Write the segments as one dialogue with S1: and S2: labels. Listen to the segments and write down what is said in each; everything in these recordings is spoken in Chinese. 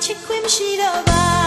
S1: 七分是落寞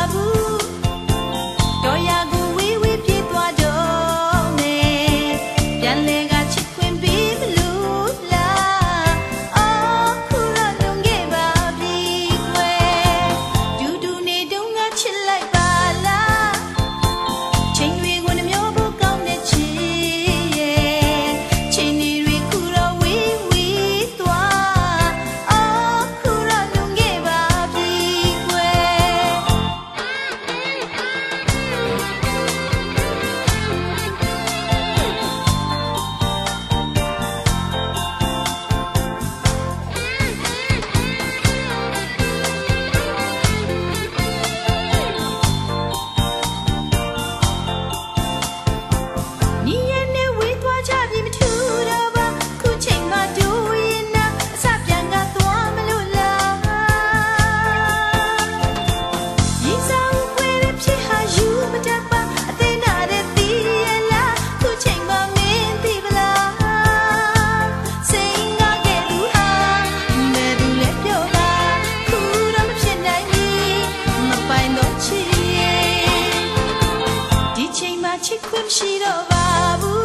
S1: 七分是落眼。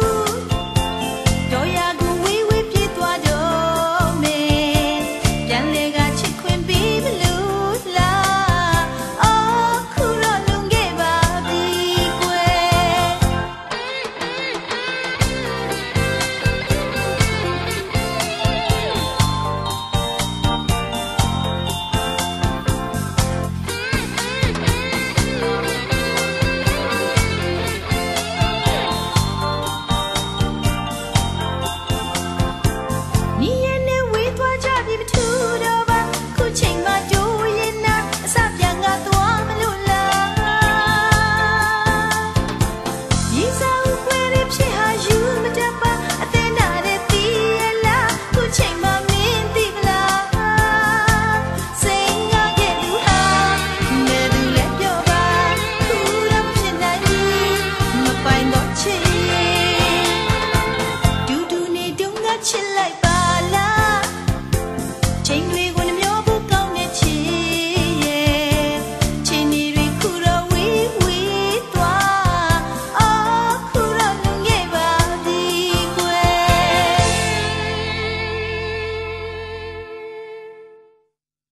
S1: chain link.